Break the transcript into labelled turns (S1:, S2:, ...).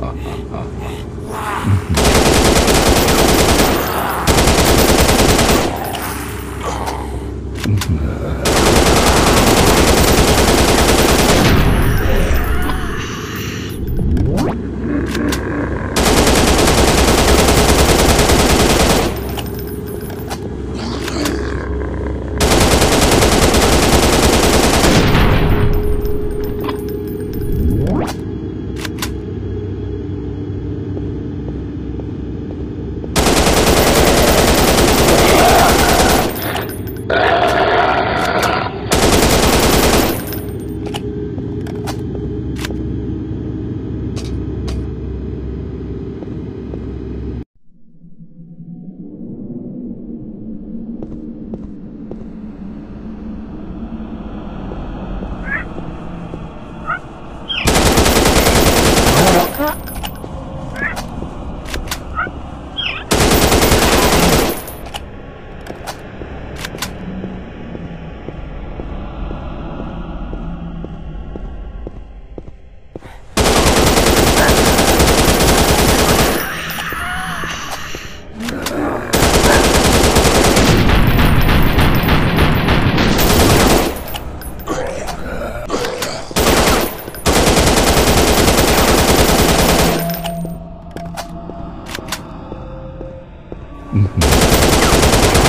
S1: 아, 아, 아, 아. 아.
S2: Mm-hmm.